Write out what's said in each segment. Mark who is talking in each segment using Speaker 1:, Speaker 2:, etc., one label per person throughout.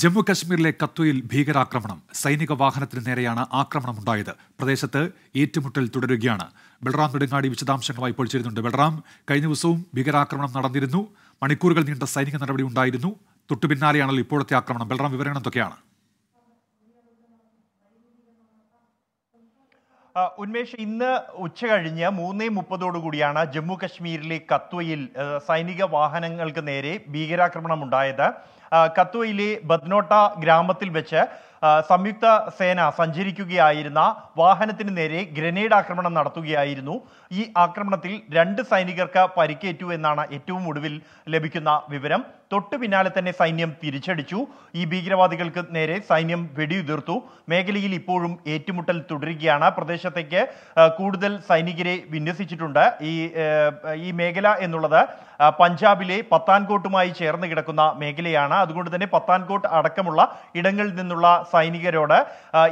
Speaker 1: ജമ്മു കശ്മീരിലെ കത്വയിൽ ഭീകരാക്രമണം സൈനിക വാഹനത്തിന് നേരെയാണ് ആക്രമണം ഉണ്ടായത് പ്രദേശത്ത് ഏറ്റുമുട്ടൽ തുടരുകയാണ് ബൽറാം നെടുങ്ങാടി വിശദാംശങ്ങളായി ഇപ്പോൾ ചേരുന്നുണ്ട് ബൽറാം കഴിഞ്ഞ ദിവസവും ഭീകരാക്രമണം നടന്നിരുന്നു മണിക്കൂറുകൾ നീണ്ട സൈനിക നടപടി ഉണ്ടായിരുന്നു തൊട്ടു പിന്നാലെയാണല്ലോ ഇപ്പോഴത്തെ ആക്രമണം ബൽറാം വിവരങ്ങൾ എന്തൊക്കെയാണ്
Speaker 2: ഉന്മേഷ് ഇന്ന് ഉച്ച കഴിഞ്ഞ് മൂന്നേ മുപ്പതോടുകൂടിയാണ് ജമ്മു കശ്മീരിലെ കത്വയിൽ സൈനിക വാഹനങ്ങൾക്ക് നേരെ ഭീകരാക്രമണം ഉണ്ടായത് കത്വയിലെ ബദ്നോട്ട ഗ്രാമത്തിൽ വെച്ച് സംയുക്ത സേന സഞ്ചരിക്കുകയായിരുന്ന വാഹനത്തിന് നേരെ ഗ്രനേഡ് ആക്രമണം നടത്തുകയായിരുന്നു ഈ ആക്രമണത്തിൽ രണ്ട് സൈനികർക്ക് പരിക്കേറ്റു എന്നാണ് ഏറ്റവും ഒടുവിൽ ലഭിക്കുന്ന വിവരം തൊട്ടു പിന്നാലെ തന്നെ സൈന്യം തിരിച്ചടിച്ചു ഈ ഭീകരവാദികൾക്ക് നേരെ സൈന്യം വെടിയുതിർത്തു മേഖലയിൽ ഇപ്പോഴും ഏറ്റുമുട്ടൽ തുടരുകയാണ് പ്രദേശത്തേക്ക് കൂടുതൽ സൈനികരെ വിന്യസിച്ചിട്ടുണ്ട് ഈ ഈ മേഖല എന്നുള്ളത് പഞ്ചാബിലെ പത്താൻകോട്ടുമായി ചേർന്ന് കിടക്കുന്ന മേഖലയാണ് അതുകൊണ്ട് തന്നെ പത്താൻകോട്ട് അടക്കമുള്ള ഇടങ്ങളിൽ നിന്നുള്ള സൈനികരോട്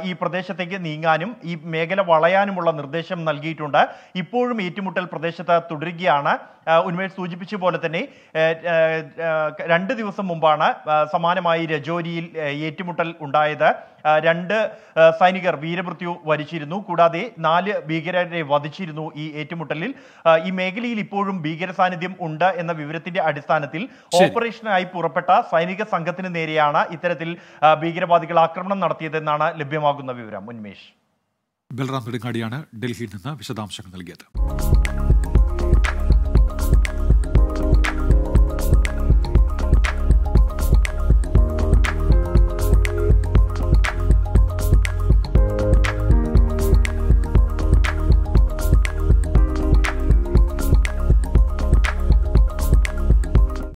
Speaker 2: ഈ പ്രദേശത്തേക്ക് നീങ്ങാനും ഈ മേഖല വളയാനുമുള്ള നിർദ്ദേശം നൽകിയിട്ടുണ്ട് ഇപ്പോഴും ഏറ്റുമുട്ടൽ പ്രദേശത്ത് തുടരുകയാണ് ഉന്മേഷ് സൂചിപ്പിച്ച പോലെ തന്നെ രണ്ട് ദിവസം മുമ്പാണ് സമാനമായി രജോരിയിൽ ഏറ്റുമുട്ടൽ ഉണ്ടായത് രണ്ട് സൈനികർ വീരമൃത്യു വരിച്ചിരുന്നു കൂടാതെ നാല് ഭീകരരെ വധിച്ചിരുന്നു ഈ ഏറ്റുമുട്ടലിൽ ഈ മേഖലയിൽ ഇപ്പോഴും ഭീകര സാന്നിധ്യം ഉണ്ട് എന്ന വിവരത്തിന്റെ അടിസ്ഥാനത്തിൽ ഓപ്പറേഷനായി പുറപ്പെട്ട സൈനിക സൈനിക സംഘത്തിന് നേരെയാണ് ഇത്തരത്തിൽ ഭീകരവാദികൾ ആക്രമണം നടത്തിയതെന്നാണ് ലഭ്യമാകുന്ന വിവരം ഉന്മേഷ്
Speaker 1: ബൽറാം നെടുങ്ങാടിയാണ് ഡൽഹിയിൽ നിന്ന് വിശദാംശങ്ങൾ നൽകിയത്